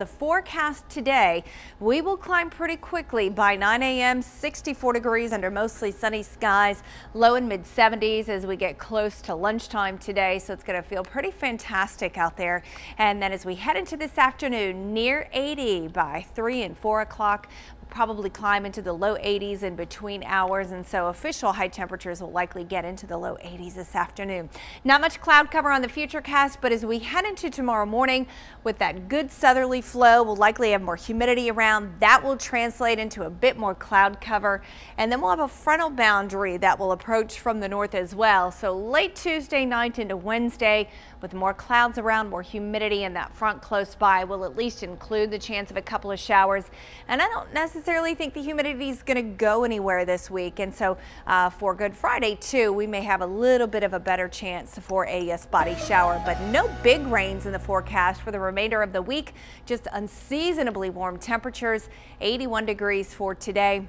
The forecast today, we will climb pretty quickly by 9 a.m. 64 degrees under mostly sunny skies, low and mid 70s as we get close to lunchtime today. So it's going to feel pretty fantastic out there. And then as we head into this afternoon, near 80 by 3 and 4 o'clock probably climb into the low 80s in between hours and so official high temperatures will likely get into the low 80s this afternoon. Not much cloud cover on the futurecast but as we head into tomorrow morning with that good southerly flow we'll likely have more humidity around. That will translate into a bit more cloud cover and then we'll have a frontal boundary that will approach from the north as well. So late Tuesday night into Wednesday with more clouds around more humidity and that front close by will at least include the chance of a couple of showers. And I don't necessarily necessarily think the humidity is going to go anywhere this week. And so uh, for Good Friday, too, we may have a little bit of a better chance for a spotty shower, but no big rains in the forecast for the remainder of the week. Just unseasonably warm temperatures, 81 degrees for today.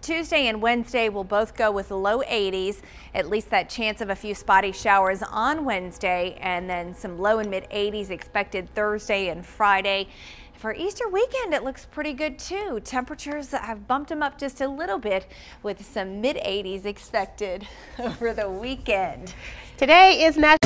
Tuesday and Wednesday will both go with low 80s, at least that chance of a few spotty showers on Wednesday, and then some low and mid 80s expected Thursday and Friday. For Easter weekend, it looks pretty good too. Temperatures have bumped them up just a little bit with some mid 80s expected over the weekend. Today is National